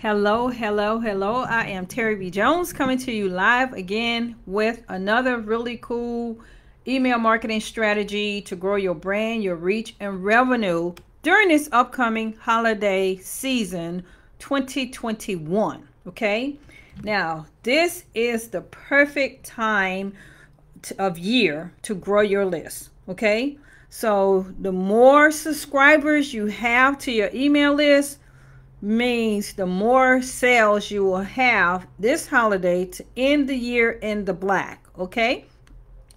Hello, hello, hello. I am Terri B. Jones coming to you live again with another really cool email marketing strategy to grow your brand, your reach, and revenue during this upcoming holiday season 2021. Okay, now this is the perfect time of year to grow your list. Okay, so the more subscribers you have to your email list means the more sales you will have this holiday to end the year in the black. Okay,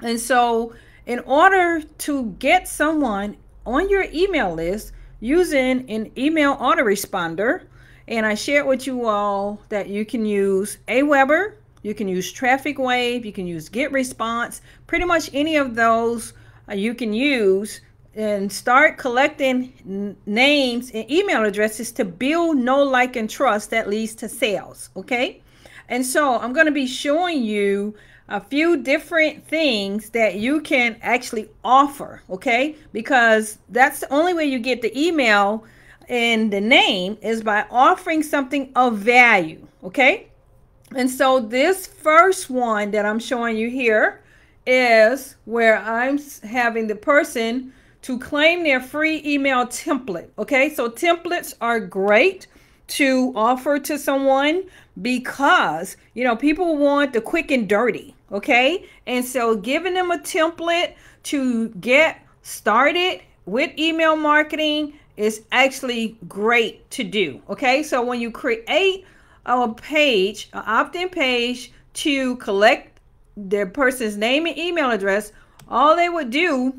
and so in order to get someone on your email list using an email autoresponder, and I shared with you all that you can use Aweber, you can use Trafficwave, you can use GetResponse, pretty much any of those uh, you can use and start collecting names and email addresses to build know like and trust that leads to sales okay? And so i'm going to be showing you a few different things that you can actually offer okay? Because that's the only way you get the email and the name is by offering something of value okay? And so this first one that i'm showing you here is where I'm having the person to claim their free email template. Okay, so templates are great to offer to someone because you know people want the quick and dirty. Okay, and so giving them a template to get started with email marketing is actually great to do. Okay, so when you create a page, an opt in page to collect their person's name and email address, all they would do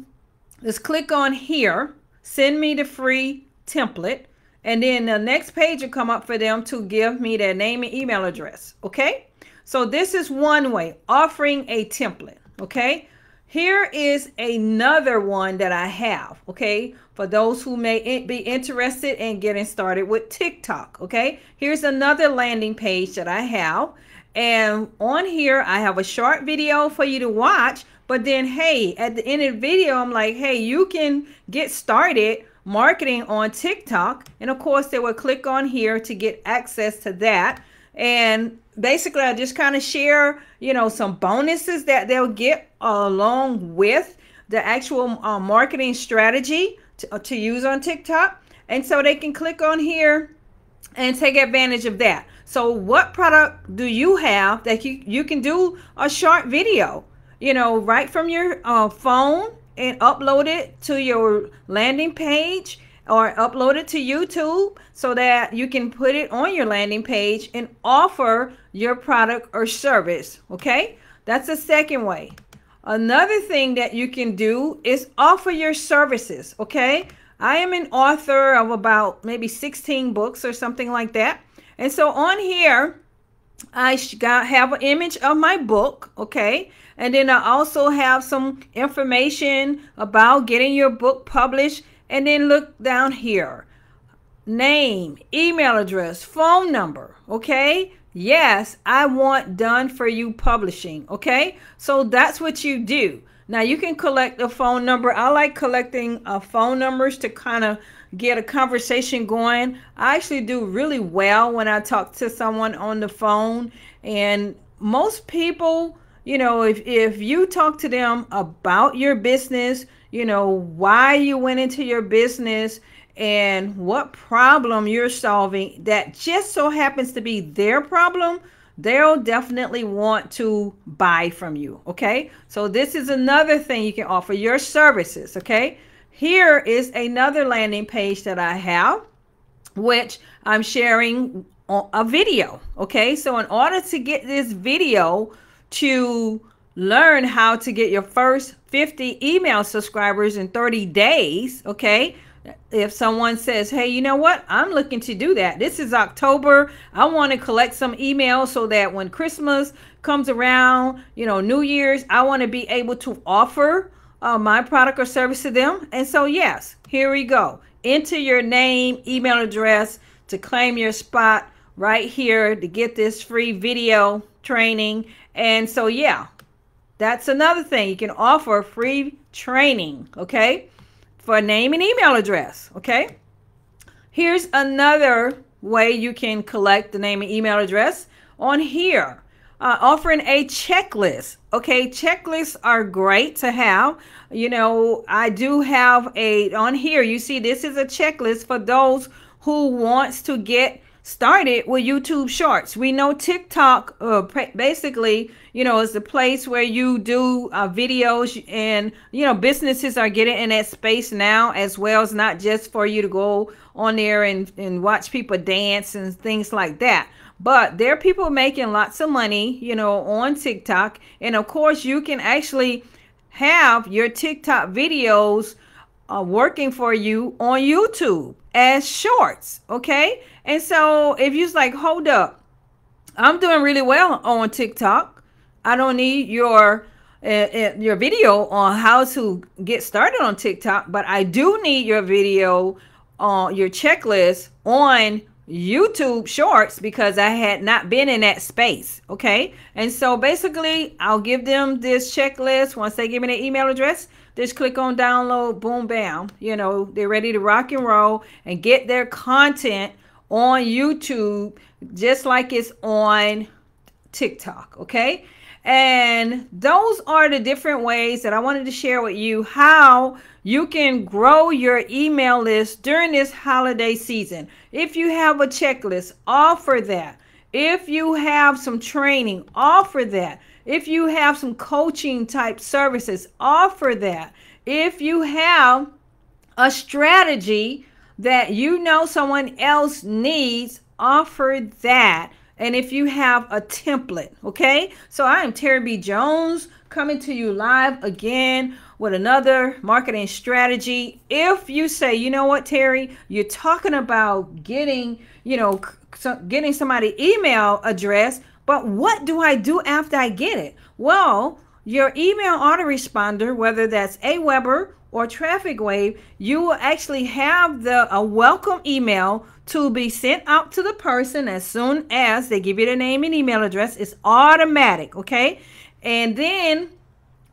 is click on here, send me the free template, and then the next page will come up for them to give me their name and email address. Okay, so this is one way offering a template. Okay, here is another one that I have. Okay, for those who may be interested in getting started with TikTok. Okay, here's another landing page that I have. And on here, I have a short video for you to watch. But then, hey, at the end of the video, I'm like, hey, you can get started marketing on TikTok. And of course, they will click on here to get access to that. And basically, I just kind of share, you know, some bonuses that they'll get along with the actual uh, marketing strategy to, uh, to use on TikTok. And so they can click on here and take advantage of that. So what product do you have that you, you can do a short video, you know, right from your uh, phone and upload it to your landing page or upload it to YouTube so that you can put it on your landing page and offer your product or service. Okay, that's the second way. Another thing that you can do is offer your services. Okay, I am an author of about maybe 16 books or something like that. And so on here, I got have an image of my book, okay? And then I also have some information about getting your book published. And then look down here. Name, email address, phone number, okay? Yes, I want done for you publishing, okay? So that's what you do. Now you can collect a phone number. I like collecting uh, phone numbers to kind of get a conversation going. I actually do really well when I talk to someone on the phone. And most people, you know, if, if you talk to them about your business, you know, why you went into your business and what problem you're solving that just so happens to be their problem they'll definitely want to buy from you. Okay. So this is another thing you can offer your services. Okay. Here is another landing page that I have, which I'm sharing a video. Okay. So in order to get this video to learn how to get your first 50 email subscribers in 30 days. Okay if someone says, hey, you know what? I'm looking to do that. This is October. I want to collect some emails so that when Christmas comes around, you know, New Year's, I want to be able to offer uh, my product or service to them. And so, yes, here we go. Enter your name, email address to claim your spot right here to get this free video training. And so, yeah, that's another thing. You can offer free training. Okay for name and email address. Okay. Here's another way you can collect the name and email address on here. Uh, offering a checklist. Okay, checklists are great to have. You know, I do have a on here. You see, this is a checklist for those who wants to get started with YouTube Shorts. We know TikTok uh, basically, you know, is the place where you do uh, videos and, you know, businesses are getting in that space now as well as not just for you to go on there and, and watch people dance and things like that. But there are people making lots of money, you know, on TikTok. And of course, you can actually have your TikTok videos uh, working for you on YouTube as shorts. Okay. And so if you're like, hold up, I'm doing really well on TikTok. I don't need your uh, uh, your video on how to get started on TikTok, but I do need your video on your checklist on YouTube Shorts because I had not been in that space. Okay. And so basically, I'll give them this checklist once they give me their email address. Just click on download, boom, bam. You know, they're ready to rock and roll and get their content on YouTube just like it's on TikTok. Okay. And those are the different ways that I wanted to share with you how you can grow your email list during this holiday season. If you have a checklist, offer that. If you have some training, offer that. If you have some coaching type services, offer that. If you have a strategy that you know someone else needs, offer that. And if you have a template, okay? So I am Terri B. Jones coming to you live again with another marketing strategy. If you say, you know what, Terri, you're talking about getting, you know, getting somebody email address, but what do I do after I get it? Well, your email autoresponder, whether that's Aweber or Trafficwave, you will actually have the a welcome email to be sent out to the person as soon as they give you the name and email address. It's automatic, okay? And then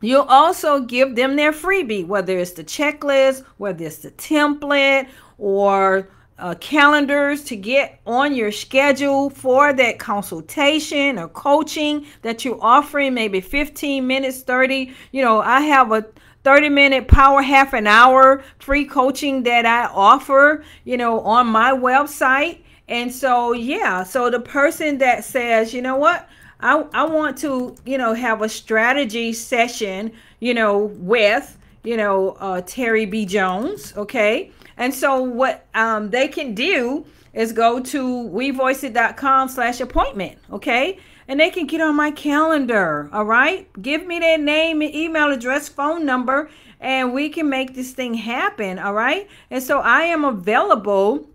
You'll also give them their freebie, whether it's the checklist, whether it's the template, or uh, calendars to get on your schedule for that consultation or coaching that you're offering, maybe 15 minutes, 30. You know, I have a 30 minute power half an hour free coaching that I offer, you know, on my website. And so, yeah, so the person that says, you know what, I, I want to, you know, have a strategy session, you know, with, you know, uh, Terri B. Jones. Okay. And so what um, they can do is go to wevoiceit.com slash appointment. Okay. And they can get on my calendar. All right. Give me their name, email address, phone number, and we can make this thing happen. All right. And so I am available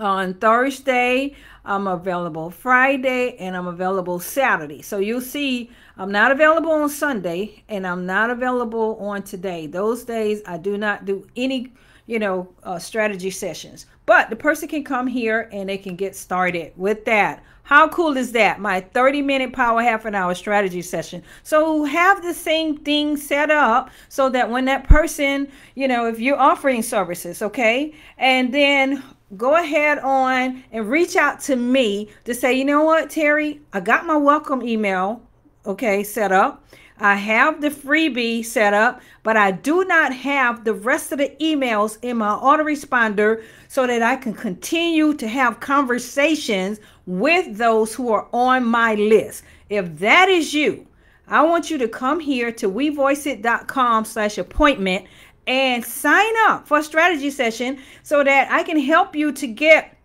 on Thursday. I'm available Friday and I'm available Saturday. So you'll see I'm not available on Sunday and I'm not available on today. Those days I do not do any, you know, uh, strategy sessions. But the person can come here and they can get started with that. How cool is that? My 30 minute power half an hour strategy session. So have the same thing set up so that when that person, you know, if you're offering services, okay, and then go ahead on and reach out to me to say, you know what, Terri, I got my welcome email, okay, set up. I have the freebie set up, but I do not have the rest of the emails in my autoresponder so that I can continue to have conversations with those who are on my list. If that is you, I want you to come here to wevoiceit.com slash appointment and sign up for a strategy session so that I can help you to get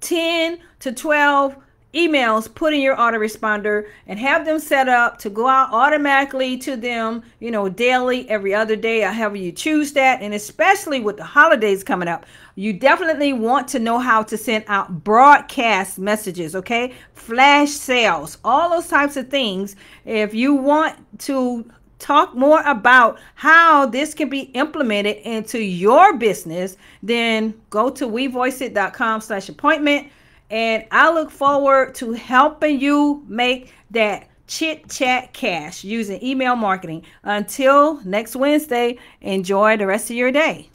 10 to 12 emails put in your autoresponder and have them set up to go out automatically to them, you know, daily, every other day, however you choose that. And especially with the holidays coming up, you definitely want to know how to send out broadcast messages, okay? Flash sales, all those types of things. If you want to talk more about how this can be implemented into your business, then go to wevoiceit.com slash appointment. And I look forward to helping you make that chit chat cash using email marketing. Until next Wednesday, enjoy the rest of your day.